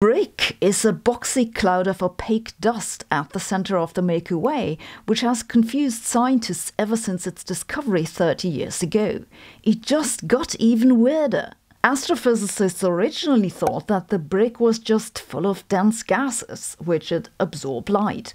Brick is a boxy cloud of opaque dust at the center of the Milky Way, which has confused scientists ever since its discovery 30 years ago. It just got even weirder. Astrophysicists originally thought that the brick was just full of dense gases, which would absorb light.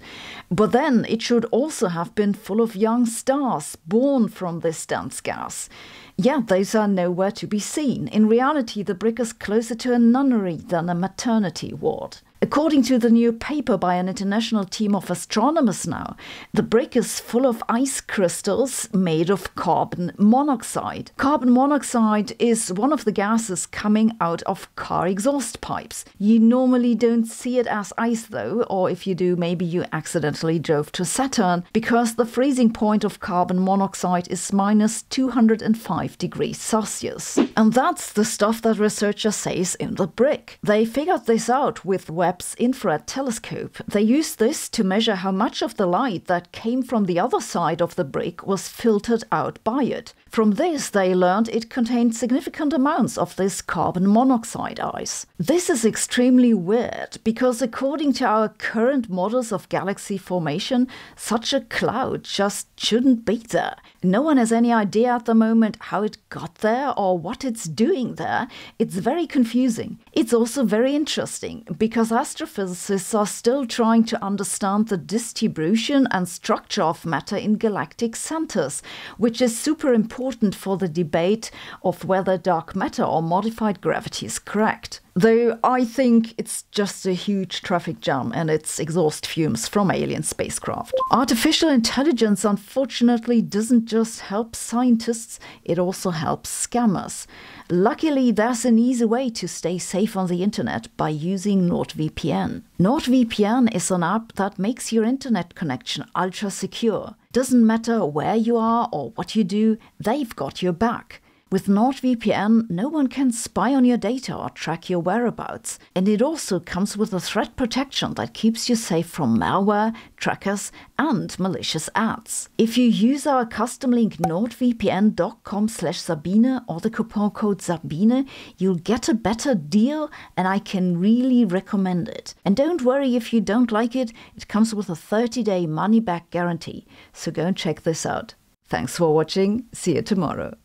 But then it should also have been full of young stars born from this dense gas. Yet those are nowhere to be seen. In reality, the brick is closer to a nunnery than a maternity ward. According to the new paper by an international team of astronomers now, the brick is full of ice crystals made of carbon monoxide. Carbon monoxide is one of the gases coming out of car exhaust pipes. You normally don't see it as ice though, or if you do, maybe you accidentally drove to Saturn, because the freezing point of carbon monoxide is minus 205 degrees Celsius. And that's the stuff that researchers say is in the brick. They figured this out with Webb Infrared telescope. They used this to measure how much of the light that came from the other side of the brick was filtered out by it. From this, they learned it contained significant amounts of this carbon monoxide ice. This is extremely weird because, according to our current models of galaxy formation, such a cloud just shouldn't be there. No one has any idea at the moment how it got there or what it's doing there. It's very confusing. It's also very interesting because astrophysicists are still trying to understand the distribution and structure of matter in galactic centers, which is super important for the debate of whether dark matter or modified gravity is correct. Though I think it's just a huge traffic jam and it's exhaust fumes from alien spacecraft. Artificial intelligence unfortunately doesn't just help scientists, it also helps scammers. Luckily, there's an easy way to stay safe on the internet by using NordVPN. NordVPN is an app that makes your internet connection ultra secure. Doesn't matter where you are or what you do, they've got your back. With NordVPN, no one can spy on your data or track your whereabouts, and it also comes with a threat protection that keeps you safe from malware, trackers, and malicious ads. If you use our custom link nordvpn.com slash Sabine or the coupon code Sabine, you'll get a better deal, and I can really recommend it. And don't worry if you don't like it, it comes with a 30-day money-back guarantee, so go and check this out. Thanks for watching, see you tomorrow.